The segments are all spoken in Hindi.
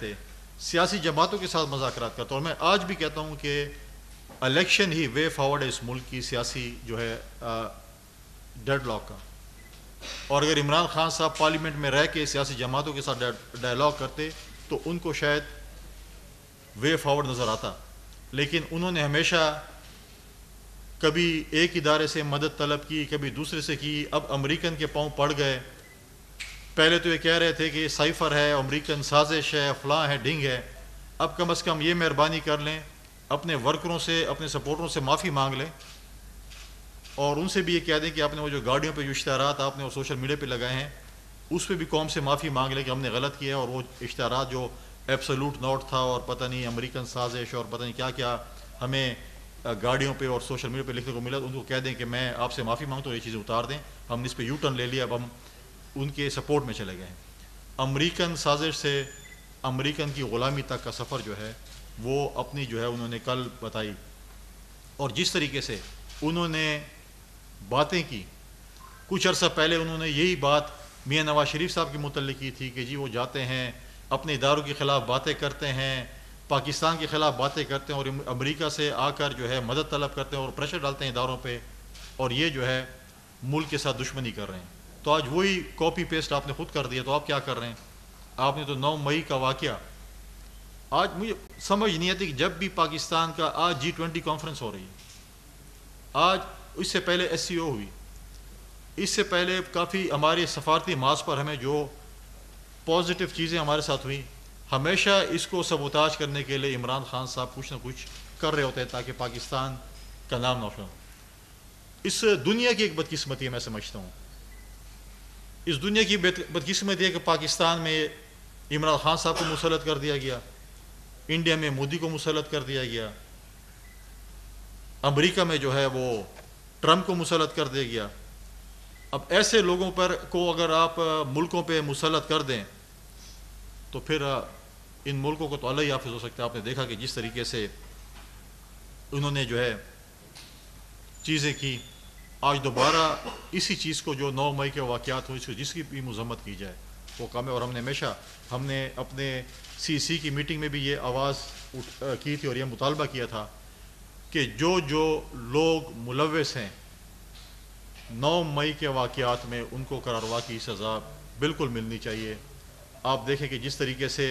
थे सियासी जमातों के साथ मज़ाक करता और मैं आज भी कहता हूँ कि इलेक्शन ही वे फॉरवर्ड है इस मुल्क की सियासी जो है डेड लॉक का। और अगर इमरान खान साहब पार्लियामेंट में रह के सियासी जमातों के साथ डायलॉग करते तो उनको शायद वे फॉरवर्ड नज़र आता। लेकिन उन्होंने हमेशा कभी एक इदारे से मदद तलब की, कभी दूसरे से की। अब अमेरिकन के पाँव पड़ गए। पहले तो ये कह रहे थे कि साइफर है, अमेरिकन साजिश है, फलां है ढिंग है। अब कम अज़ कम ये मेहरबानी कर लें, अपने वर्करों से, अपने सपोर्टरों से माफ़ी मांग लें। और उनसे भी ये कह दें कि आपने वो जो गाड़ियों पर जो इश्तहार आपने वो सोशल मीडिया पर लगाए हैं, उस पर भी कौम से माफ़ी मांग लें कि हमने गलत किया है और वो इश्तहार जो एब्सोलूट नोट था और पता नहीं अमेरिकन साजिश और पता नहीं क्या क्या हमें गाड़ियों पे और सोशल मीडिया पे लिखने को मिला, उनको कह दें कि मैं आपसे माफ़ी माँगता हूँ ये चीज़ें उतार दें। हमने इस पर यू टर्न ले लिया, अब हम उनके सपोर्ट में चले गए अमरीकन साजिश से अमरीकन की ग़ुलामी तक का सफ़र जो है, वो अपनी जो है उन्होंने कल बताई। और जिस तरीके से उन्होंने बातें की, कुछ अर्सा पहले उन्होंने यही बात मियाँ नवाज़ शरीफ साहब के मुतल की थी कि जी वो जाते हैं, अपने इदारों के ख़िलाफ़ बातें करते हैं, पाकिस्तान के ख़िलाफ़ बातें करते हैं और अमेरिका से आकर जो है मदद तलब करते हैं और प्रेशर डालते हैं इदारों पर और ये जो है मुल्क के साथ दुश्मनी कर रहे हैं। तो आज वही कॉपी पेस्ट आपने खुद कर दिया तो आप क्या कर रहे हैं? आपने तो नौ मई का वाक़ आज मुझे समझ नहीं आती कि जब भी पाकिस्तान का आज जी ट्वेंटी कॉन्फ्रेंस हो रही है। आज इससे पहले एस सी ओ हुई। इससे पहले काफ़ी हमारे सफारती मास पर हमें जो पॉजिटिव चीज़ें हमारे साथ हुई, हमेशा इसको सबोताज करने के लिए इमरान खान साहब कुछ ना कुछ कर रहे होते हैं ताकि पाकिस्तान का नाम रोशन हो। इस दुनिया की एक बदकिस्मती है, मैं समझता हूँ। इस दुनिया की बदकिस्मती है कि पाकिस्तान में इमरान खान साहब को मुसलत कर दिया गया, इंडिया में मोदी को मुसलत कर दिया गया, अमेरिका में जो है वो ट्रंप को मुसलत कर दिया गया। अब ऐसे लोगों पर को अगर आप मुल्कों पे मुसलत कर दें तो फिर इन मुल्कों को तो अलग ही हाफिज हो सकता है। आपने देखा कि जिस तरीके से उन्होंने जो है चीज़ें की आज दोबारा इसी चीज़ को जो नौ मई के वाक़ात हुए इसको जिसकी भी मजम्मत की जाए वो कम है। और हमने हमेशा हमने अपने सी सी की मीटिंग में भी ये आवाज़ की थी और ये मुतालबा किया था कि जो जो लोग मुलविस हैं नौ मई के वाक़ात में उनको करारवा की सज़ा बिल्कुल मिलनी चाहिए। आप देखें कि जिस तरीके से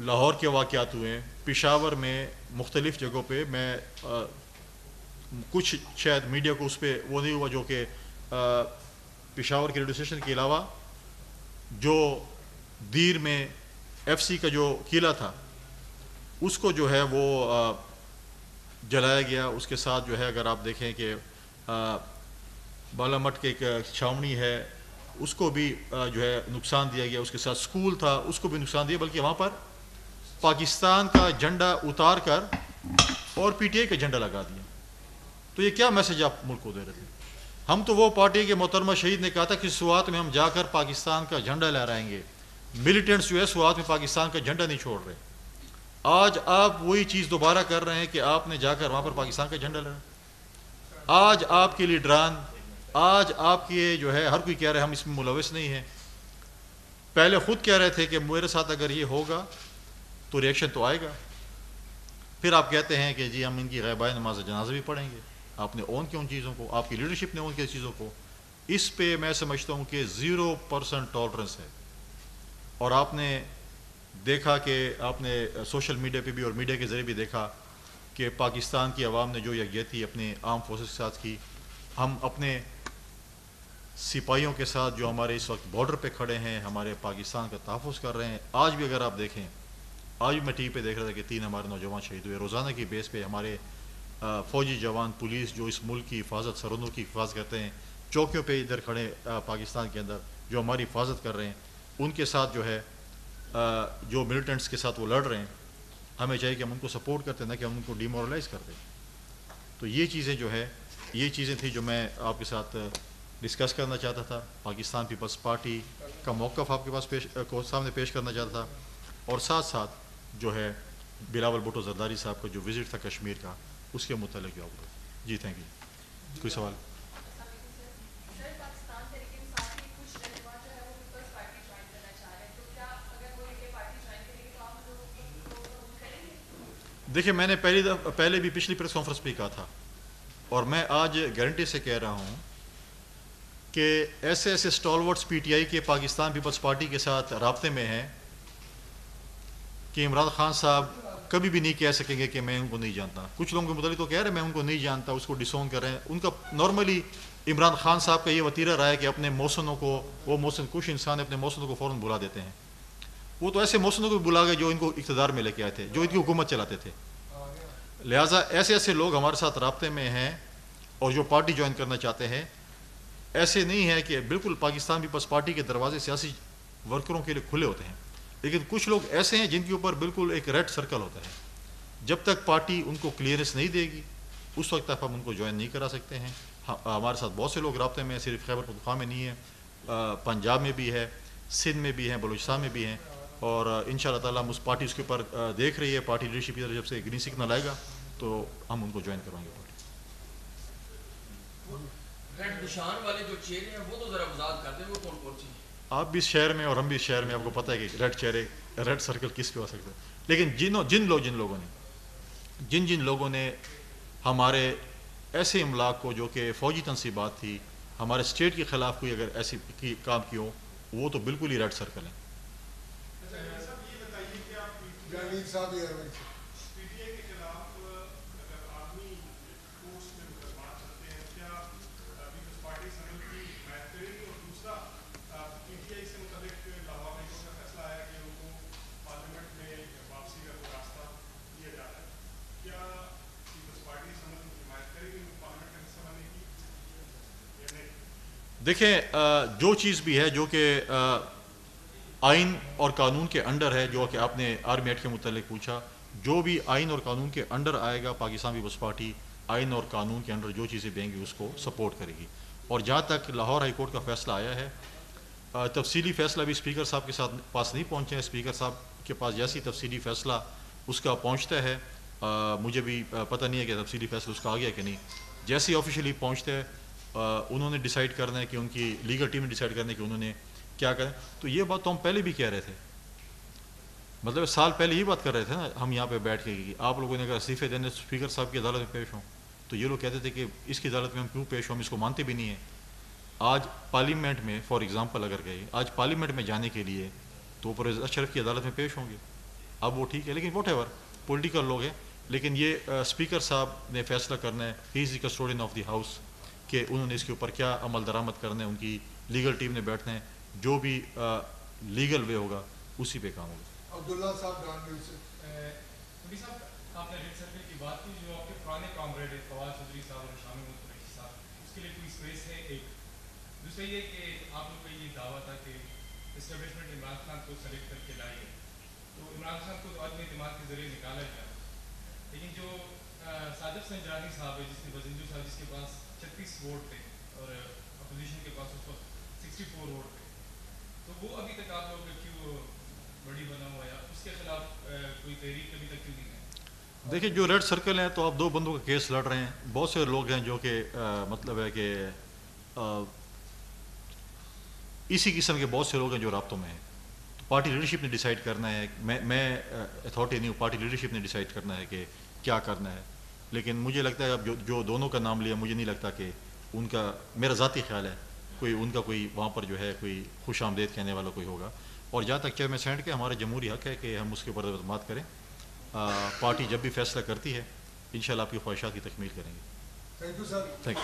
लाहौर के वाक़ात हुए पिशावर में मुख्तलिफ़ जगहों पर मैं आ, कुछ शायद मीडिया को उस पर वो नहीं हुआ जो कि पिशावर के रेडियो स्टेशन के अलावा जो दीर में एफसी का जो किला था उसको जो है वो आ, जलाया गया। उसके साथ जो है अगर आप देखें कि बालामठ के एक छावनी है उसको भी जो है नुकसान दिया गया। उसके साथ स्कूल था उसको भी नुकसान दिया बल्कि वहाँ पर पाकिस्तान का झंडा उतार कर और पीटीआई का झंडा लगा दिया। तो ये क्या मैसेज आप मुल्क को दे रहे थे? हम तो वो पार्टी के मोहतरमा शहीद ने कहा था कि शुरुआत में हम जाकर पाकिस्तान का झंडा लहराएँगे। मिलिटेंट्स जो है, शुरुआत में पाकिस्तान का झंडा नहीं छोड़ रहे। आज आप वही चीज़ दोबारा कर रहे हैं कि आपने जाकर वहाँ पर पाकिस्तान का झंडा लहरा आज आपके लीडरान आज आपके जो है, हर कोई कह रहे हैं, हम इसमें मुलविस नहीं हैं। पहले ख़ुद कह रहे थे कि मेरे साथ अगर ये होगा तो रिएक्शन तो आएगा। फिर आप कहते हैं कि जी हम इनकी गैबा नमाज़ जनाजा भी पढ़ेंगे। आपने ओन किया उन चीज़ों को, आपकी लीडरशिप ने ओन किया चीज़ों को, इस पे मैं समझता हूँ कि ज़ीरो परसेंट टॉलरेंस है। और आपने देखा कि आपने सोशल मीडिया पे भी और मीडिया के ज़रिए भी देखा कि पाकिस्तान की आवाम ने जो यकजहती अपने आर्म फोर्सेस के साथ की, हम अपने सिपाहियों के साथ जो हमारे इस वक्त बॉर्डर पे खड़े हैं, हमारे पाकिस्तान का तहफ़ कर रहे हैं, आज भी अगर आप देखें, आज भी मैं टी वी पे देख रहा था कि तीन हमारे नौजवान शहीद हुए, रोज़ाना की बेस पे हमारे फ़ौजी जवान, पुलिस जो इस मुल्क की हिफाजत सरहदों की हिफाजत करते हैं, चौकियों पे इधर खड़े पाकिस्तान के अंदर, जो हमारी हिफाजत कर रहे हैं, उनके साथ जो है जो मिलिटेंट्स के साथ वो लड़ रहे हैं, हमें चाहिए कि हम उनको सपोर्ट करते ना कि हम उनको डिमोरलाइज कर दें। तो ये चीज़ें जो है, ये चीज़ें थी जो मैं आपके साथ डिस्कस करना चाहता था। पाकिस्तान पीपल्स पार्टी का मौक़ आपके पास पेश को सामने पेश करना चाहता था। और साथ साथ जो है, बिलावल भुटो जरदारी साहब का जो विज़िट था कश्मीर का उसके मुतल जी थैंक यू कोई सवाल? देखिए मैंने पहली पहले भी पिछली प्रेस कॉन्फ्रेंस भी कहा था। और मैं आज गारंटी से कह रहा हूँ कि ऐसे ऐसे स्टॉलवर्ड्स पीटीआई के पाकिस्तान पीपल्स पार्टी के साथ रबते में हैं कि इमरान खान साहब कभी भी नहीं कह सकेंगे कि मैं उनको नहीं जानता। कुछ लोगों के मुताबिक तो कह रहे हैं, मैं उनको नहीं जानता, उसको डिसोन कर रहे हैं। उनका नॉर्मली इमरान खान साहब का ये वतीरा रहा है कि अपने मौसनों को, वो मौसन कुछ इंसान अपने मौसनों को फ़ौर बुला देते हैं। वो तो ऐसे मौसनों को भी बुला गए जो इनको इकतदार में लेके आए थे, जो इनकी हुकूमत चलाते थे। लिहाजा ऐसे ऐसे लोग हमारे साथ रबते में हैं और जो पार्टी ज्वाइन करना चाहते हैं, ऐसे नहीं है कि बिल्कुल पाकिस्तान पीपल्स पार्टी के दरवाजे सियासी वर्करों के लिए खुले होते हैं। लेकिन कुछ लोग ऐसे हैं जिनके ऊपर बिल्कुल एक रेड सर्कल होता है। जब तक पार्टी उनको क्लियरेंस नहीं देगी, उस वक्त तक हम उनको ज्वाइन नहीं करा सकते हैं। हमारे साथ बहुत से लोग रबते में सिर्फ़ खैबर पख्तूनख्वा में नहीं है पंजाब में भी है, सिंध में भी हैं, बलूचिस्तान में भी हैं और इन ताला उस पार्टी उसके ऊपर देख रही है, पार्टी लीडरशिप की तरफ़ जब से ग्रीन सिग्नल आएगा तो हम उनको ज्वाइन करवाएँगे पार्टी। तो आप भी शहर में और हम भी इस शहर में आपको पता है कि रेड चेहरे रेड सर्कल किस पे हो सकता है? लेकिन जिन जिन लोग जिन लोगों ने जिन जिन लोगों ने हमारे ऐसे इमलाक को जो कि फ़ौजी तनसीबात थी हमारे स्टेट के ख़िलाफ़ कोई अगर ऐसी की काम की हो वो तो बिल्कुल ही रेड सर्कल है। देखें जो चीज़ भी है जो कि आइन और कानून के अंडर है जो कि आपने आर्मी एक्ट के मतलब पूछा जो भी आइन और कानून के अंडर आएगा पाकिस्तान पीपल्स पार्टी आइन और कानून के अंडर जो चीज़ें देंगी उसको सपोर्ट करेगी। और जहाँ तक लाहौर हाई कोर्ट का फैसला आया है तफसीली फ़ैसला भी स्पीकर साहब के साथ पास नहीं पहुँचे हैं। स्पीकर साहब के पास जैसी तफसीली फ़ैसला उसका पहुँचता है आ, मुझे भी पता नहीं है कि तफसीली फ़ैसला उसका आ गया कि नहीं। जैसे ऑफिशियली पहुँचता है उन्होंने डिसाइड करना है कि उनकी लीगल टीम ने डिसाइड करना है कि उन्होंने क्या करें। तो ये बात तो हम पहले भी कह रहे थे। मतलब साल पहले ही बात कर रहे थे ना, हम यहाँ पे बैठ के कि आप लोगों ने अगर इस्तीफे देने स्पीकर साहब की अदालत में पेश हों तो ये लोग कहते थे कि इसकी अदालत में हम क्यों पेश हों, हम इसको मानते भी नहीं है। आज पार्लियामेंट में फॉर एग्ज़ाम्पल अगर गए आज पार्लियामेंट में जाने के लिए तो परवेज अशरफ की अदालत में पेश होंगे। अब वो ठीक है, लेकिन वोट एवर पोलिटिकल लोग हैं। लेकिन ये स्पीकर साहब ने फैसला करना है ही is the custodian of the house कि उन्होंने इसके ऊपर क्या अमल दरामद करना उनकी लीगल टीम ने बैठना है जो भी आ, लीगल वे होगा उसी पे काम होगा। अब्दुल्ला साहब दूसरा ये कि आप लोग का ये दावा था कि इस्टेब्लिशमेंट इमरान खान को सेलेक्ट करके तो इमरान खान को तो दिमाग के ज़रिए निकाला गया। लेकिन जो साजिद संजरानी साहब है, जिसके वजिंजू साहब जिसके पास छत्तीस वोट थे और अपोजिशन के पास उस वक्त सिक्सटी फोर वोट थे तो वो अभी तक आप लोग क्यों बड़ी बना हुआ है? उसके खिलाफ कोई तहरीक अभी तक क्यों नहीं है? देखिए, जो रेड सर्कल है तो आप दो बंदों का केस लड़ रहे हैं। बहुत से लोग हैं जो कि मतलब है कि इसी किस्म के बहुत से लोग हैं जो रबतों में हैं। तो पार्टी लीडरशिप ने डिसाइड करना है। मैं मैं अथॉरिटी नहीं हूँ, पार्टी लीडरशिप ने डिसाइड करना है कि क्या करना है। लेकिन मुझे लगता है अब जो जो दोनों का नाम लिया मुझे नहीं लगता कि उनका मेरा ज़ाती ख्याल है कोई उनका कोई वहाँ पर जो है कोई खुश आमदेद कहने वाला कोई होगा। और जहाँ तक चेयरमैन सेनेट के हमारा जमहूरी हक है कि हम उसके ऊपर बात करें आ, पार्टी जब भी फैसला करती है इन आपकी ख्वाहिशात की तकमील करेंगे। Thank you sir thank you